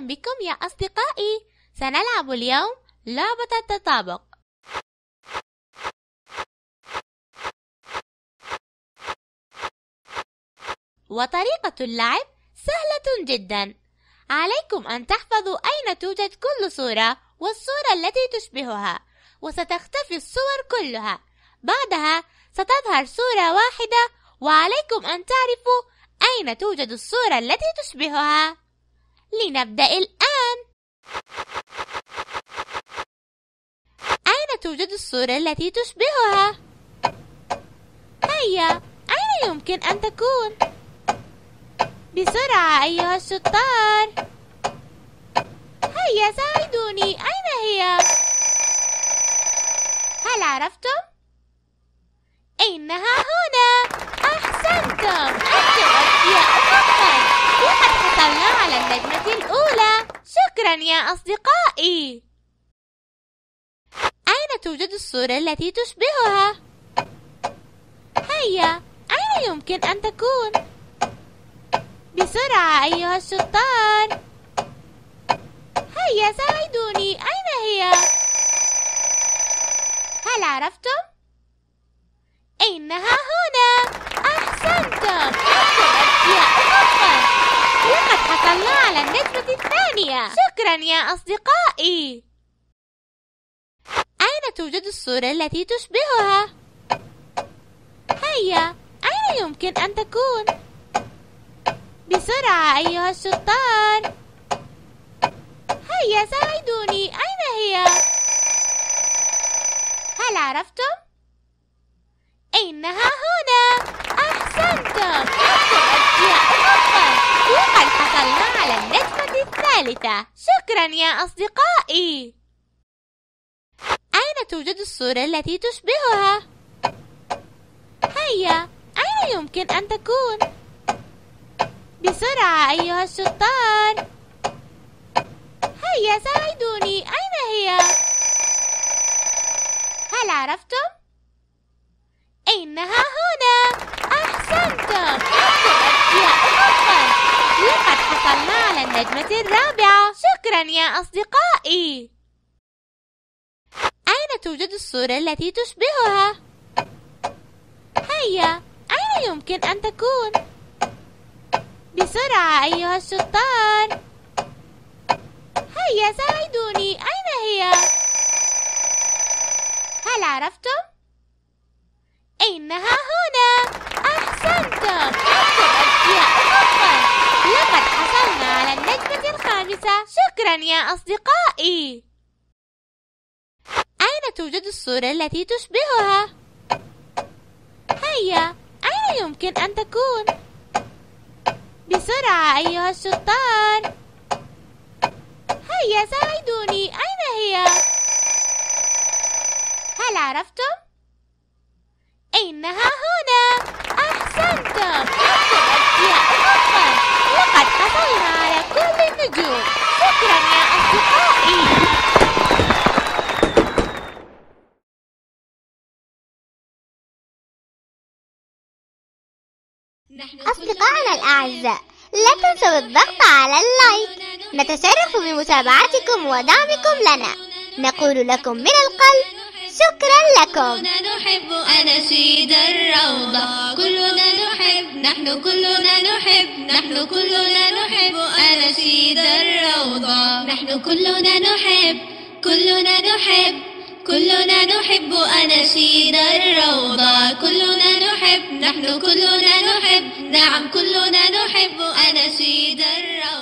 بكم يا أصدقائي. سنلعب اليوم لعبة التطابق. وطريقة اللعب سهلة جدا. عليكم أن تحفظوا أين توجد كل صورة والصورة التي تشبهها. وستختفي الصور كلها. بعدها ستظهر صورة واحدة وعليكم أن تعرفوا أين توجد الصورة التي تشبهها. لنبدأ الآن أين توجد الصورة التي تشبهها؟ هيا أين يمكن أن تكون؟ بسرعة أيها الشطار هيا ساعدوني أين هي؟ هل عرفتم؟ إنها النجمة الأولى شكرا يا أصدقائي أين توجد الصورة التي تشبهها؟ هيا أين يمكن أن تكون؟ بسرعة أيها الشطار هيا ساعدوني أين هي؟ هل عرفتم؟ إنها هنا أحسنتم أنتم أذكياء حقا لقد النجمة الثانية شكرا يا أصدقائي أين توجد الصورة التي تشبهها؟ هيا أين يمكن أن تكون؟ بسرعة أيها الشطار هيا ساعدوني أين هي؟ هل عرفتم؟ إنها هنا أحسنتم أنتم أذكياء حقا لقد حصلنا على النجمة الثالثة شكرا يا أصدقائي أين توجد الصورة التي تشبهها؟ هيا أين يمكن أن تكون؟ بسرعة أيها الشطار هيا ساعدوني أين هي؟ هل عرفتم؟ إنها هنا أحسنتم لقد النجمة الرابعة شكرا يا أصدقائي أين توجد الصورة التي تشبهها؟ هيا أين يمكن أن تكون؟ بسرعة أيها الشطار هيا ساعدوني أين هي؟ هل عرفتم؟ إنها هنا أحسنتم أنتم أذكياء حقا لقد حصلنا على الخامسة شكرا يا أصدقائي أين توجد الصورة التي تشبهها؟ هيا أين يمكن أن تكون؟ بسرعة أيها الشطار هيا ساعدوني أين هي؟ هل عرفتم؟ إنها هنا أحسنتم أنتم أذكياء حقا لقد حصلنا على كل النجوم شكرا يا أصدقائي أصدقائنا الأعزاء لا تنسوا الضغط على اللايك. نتشرف بمتابعتكم ودعمكم لنا. نقول لكم من القلب شكرا لكم. نحب أناشيد الروضة كلنا نحب نحن كلنا نحب نحن كلنا نحب أناشيد الروضة نحن كلنا نحب كلنا نحب كلنا نحب أناشيد الروضة كلنا نحن كلنا نحب نعم كلنا نحب أناشيد الروضة